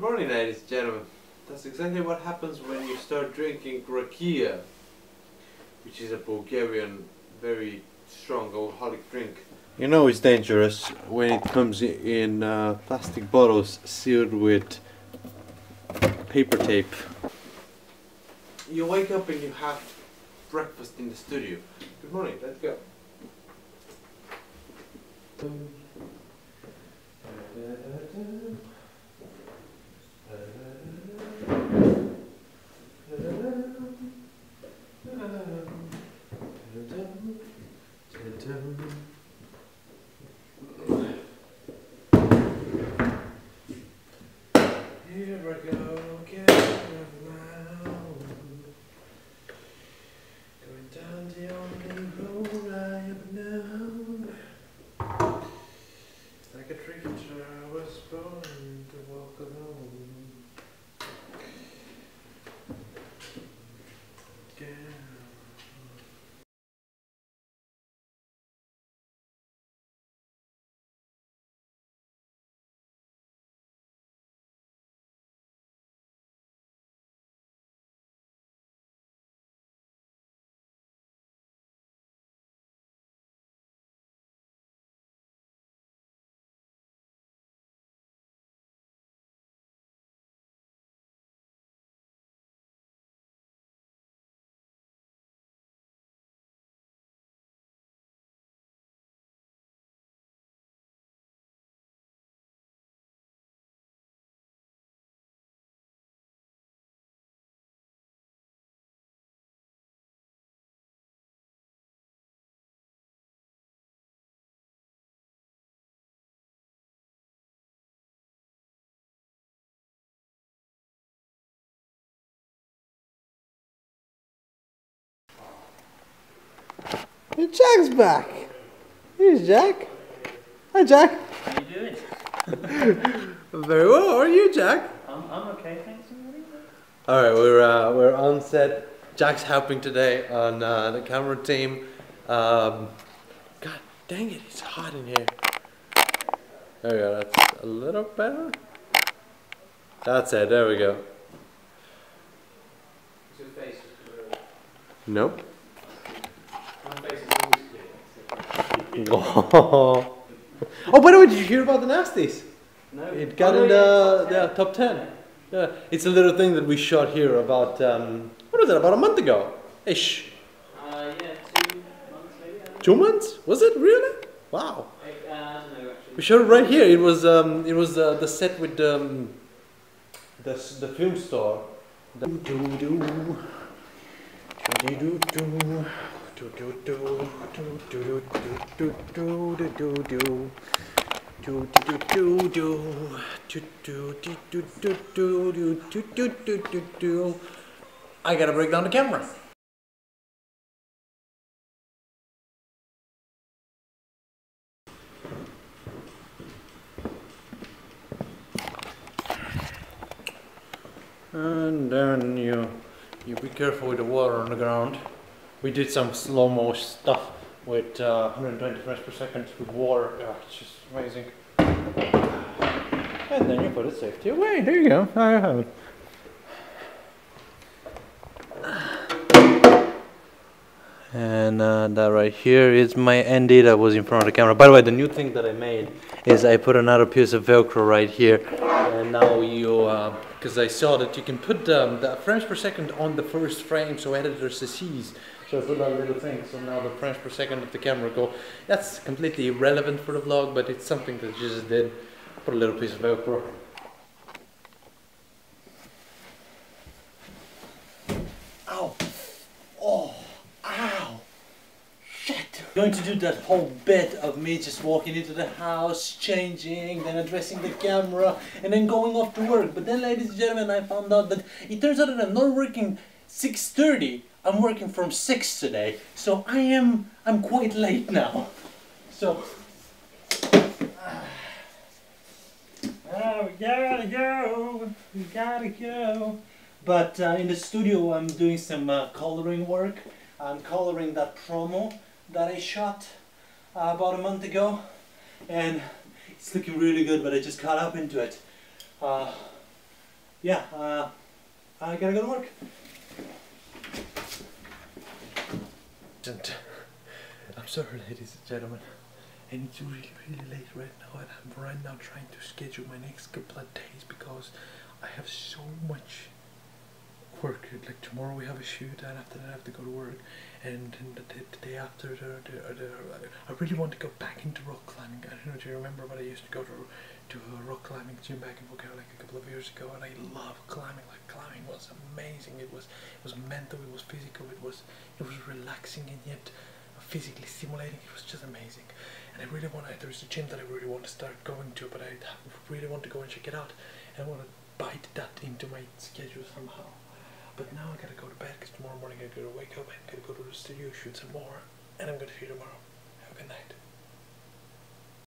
morning, ladies and gentlemen. That's exactly what happens when you start drinking rakia, which is a Bulgarian, very strong alcoholic drink. You know it's dangerous when it comes in uh, plastic bottles sealed with paper tape. You wake up and you have breakfast in the studio. Good morning, let's go. Here I go again. Going down the only road I have known. Like a creature I was born to walk alone. Jack's back. Here's Jack. Hi, Jack. How you doing? Very well. How are you, Jack? I'm, I'm okay, thanks. All right, we're uh, we're on set. Jack's helping today on uh, the camera team. Um, God dang it, it's hot in here. There we go. That's a little better. That's it. There we go. Nope. oh, by the way, did you hear about the nasties? No. It got Oh, in yeah, the, the top 10. Yeah, it's a little thing that we shot here about, um, what was it, about a month ago? Ish. Uh, yeah, two months maybe. I. Two months? Was it really? Wow. Uh, I don't know actually. We shot it right here. It was, um, it was uh, the set with um, the, the film store. The do do do. Do do do. Do do do. Do do do do do do do do. Do do do do do. Do do do do do do do do. I gotta break down the camera. And then you you be careful with the water on the ground. We did some slow mo stuff with uh, 120 frames per second with water. Yeah, it's just amazing. And then you put it safety away. There you go. I have it. And uh, that right here is my ND that was in front of the camera. By the way, the new thing that I made is I put another piece of Velcro right here. And now you, because I saw that you can put um, the frames per second on the first frame so editors sees. So I put that little thing, so now the frames per second of the camera go. That's completely irrelevant for the vlog, but it's something that you just did. Put a little piece of Velcro. Ow! Oh! Ow! Shit! I'm Going to do that whole bit of me just walking into the house, changing, then addressing the camera, and then going off to work. But then, ladies and gentlemen, I found out that it turns out that I'm not working 6:30. I'm working from 6 today, so I am I'm quite late now. So. Oh, we gotta go. We gotta go. But uh, in the studio, I'm doing some uh, coloring work. I'm coloring that promo that I shot uh, about a month ago, and it's looking really good. But I just caught up into it. Uh, yeah, uh, I gotta go to work. And I'm sorry, ladies and gentlemen. And it's really, really late right now, and I'm right now trying to schedule my next couple of days because I have so much work. Like tomorrow we have a shoot, and after that I have to go to work, and then the, day- the day after, the, the, I really want to go back into rock climbing. I don't know if you remember, but I used to go to to a rock climbing gym back in Bulgaria like a couple of years ago, and I love climbing. Like climbing was amazing. It was it was mental, it was physical, it was it was relaxing, and yet physically stimulating. It was just amazing. And I really want to. There's a gym that I really want to start going to, but I really want to go and check it out. And I want to bite that into my schedule somehow. But now I gotta go to bed because tomorrow morning I gotta wake up. and gotta go to the studio, shoot some more, and I'm gonna see you tomorrow. Have a good night.